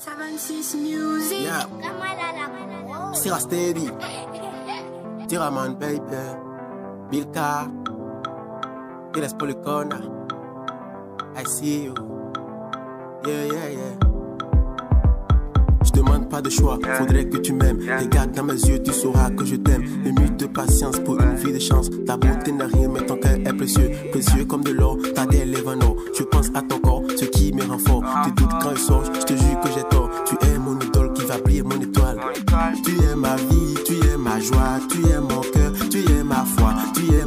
76 Music. Yeah. Sira Steady. Tiraman Baby. Bilka. Tires Polycona. I see you. Yeah, yeah, yeah. Je demande pas de choix, faudrait que tu m'aimes. Regarde dans mes yeux, tu sauras que je t'aime. Une de patience pour une vie de chance. Ta beauté n'a rien, mais ton cœur est précieux. Précieux comme de l'or, t'as des lèvres en or. Je pense à ton corps, ce qui me rend fort. Tu doutes quand il sort, je te jure que j'ai tort. Tu es mon idole qui va briller mon étoile. Tu es ma vie, tu es ma joie, tu es mon cœur, tu es ma foi. Tu es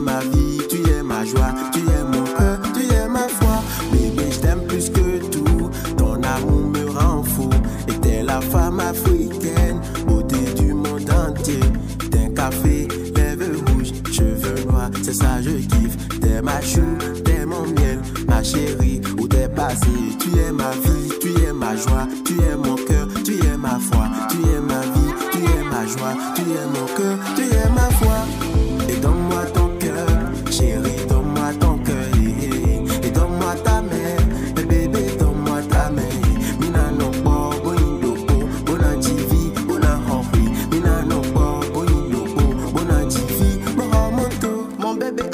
ça je kiffe. T'es ma chou, t'es mon miel, ma chérie, où t'es passé? Tu es ma vie, tu es ma joie, tu es mon cœur, tu es ma foi. Tu es ma vie, tu es ma joie, tu es mon cœur, tu es ma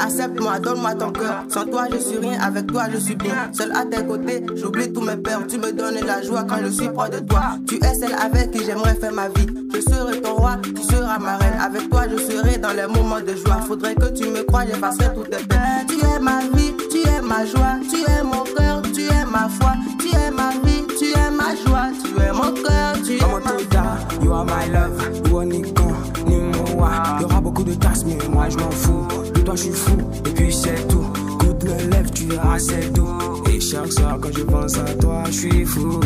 accepte-moi, donne-moi ton cœur. Sans toi, je suis rien, avec toi, je suis bien. Seul à tes côtés, j'oublie tous mes peurs. Tu me donnes la joie quand je suis près de toi. Tu es celle avec qui j'aimerais faire ma vie. Je serai ton roi, tu seras ma reine. Avec toi, je serai dans les moments de joie. Faudrait que tu me crois, j'effacerai toutes tes peines. Tu es ma vie, tu es ma joie, tu es mon cœur, tu es ma foi. Tu es ma vie, tu es ma joie, tu es mon cœur, tu es ma ça, you are my love, you are Nimoa. Y aura beaucoup de tasses, mais moi je m'en fous. De toi je suis fou, et puis c'est tout. Coude me lève, tu verras c'est tout. Et chaque soir quand je pense à toi, je suis fou,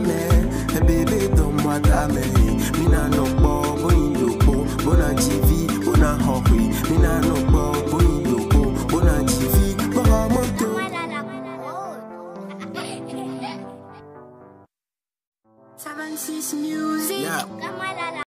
me, hey, baby don't me. Me na no bo, bo in yo bo, bo na TV, bo na. Me na no bo, bo in yo bo, bo na TV, bo moto. Seven Music. Yeah.